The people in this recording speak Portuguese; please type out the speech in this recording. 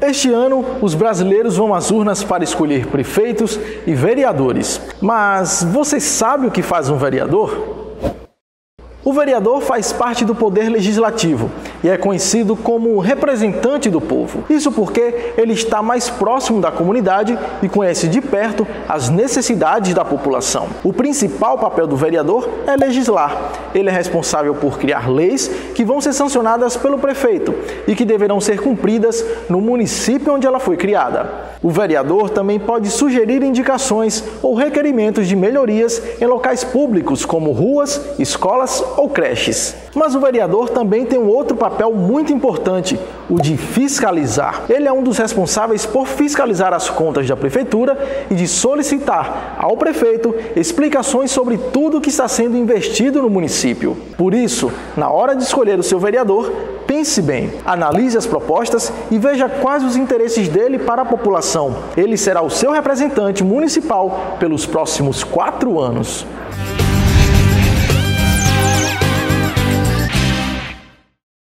Este ano, os brasileiros vão às urnas para escolher prefeitos e vereadores. Mas você sabe o que faz um vereador? O vereador faz parte do poder legislativo e é conhecido como representante do povo. Isso porque ele está mais próximo da comunidade e conhece de perto as necessidades da população. O principal papel do vereador é legislar. Ele é responsável por criar leis que vão ser sancionadas pelo prefeito e que deverão ser cumpridas no município onde ela foi criada. O vereador também pode sugerir indicações ou requerimentos de melhorias em locais públicos como ruas, escolas ou creches. Mas o vereador também tem um outro papel muito importante, o de fiscalizar. Ele é um dos responsáveis por fiscalizar as contas da prefeitura e de solicitar ao prefeito explicações sobre tudo que está sendo investido no município. Por isso, na hora de escolher o seu vereador, pense bem, analise as propostas e veja quais os interesses dele para a população. Ele será o seu representante municipal pelos próximos quatro anos.